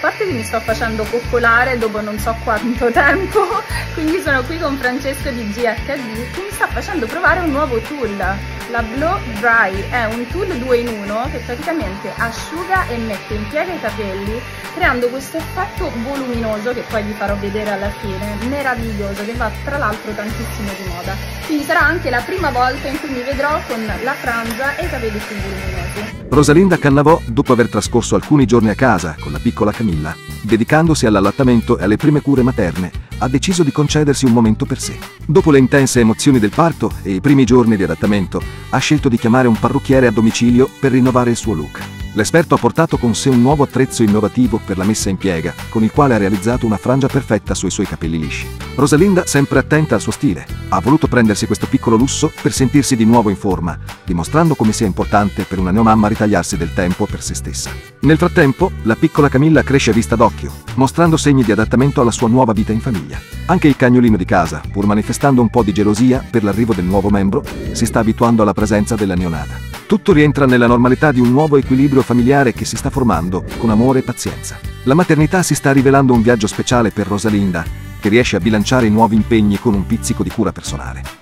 A parte che mi sto facendo coccolare dopo non so quanto tempo, quindi sono qui con Francesco di GHD che mi sta facendo provare un nuovo tool. La Blow Dry è un tool 2 in 1 che praticamente asciuga e mette in piega i capelli creando questo effetto voluminoso che poi vi farò vedere alla fine, meraviglioso, che va tra l'altro tantissimo di moda. Quindi sarà anche la prima volta in cui mi vedrò con la frangia e i capelli più voluminosi. Rosalinda Cannavò, dopo aver trascorso alcuni giorni a casa con la piccola Camilla, dedicandosi all'allattamento e alle prime cure materne, ha deciso di concedersi un momento per sé. Dopo le intense emozioni del parto e i primi giorni di adattamento, ha scelto di chiamare un parrucchiere a domicilio per rinnovare il suo look. L'esperto ha portato con sé un nuovo attrezzo innovativo per la messa in piega, con il quale ha realizzato una frangia perfetta sui suoi capelli lisci. Rosalinda, sempre attenta al suo stile, ha voluto prendersi questo piccolo lusso per sentirsi di nuovo in forma, dimostrando come sia importante per una neomamma ritagliarsi del tempo per se stessa. Nel frattempo, la piccola Camilla cresce a vista d'occhio, mostrando segni di adattamento alla sua nuova vita in famiglia. Anche il cagnolino di casa, pur manifestando un po' di gelosia per l'arrivo del nuovo membro, si sta abituando alla presenza della neonata. Tutto rientra nella normalità di un nuovo equilibrio familiare che si sta formando con amore e pazienza. La maternità si sta rivelando un viaggio speciale per Rosalinda, che riesce a bilanciare i nuovi impegni con un pizzico di cura personale.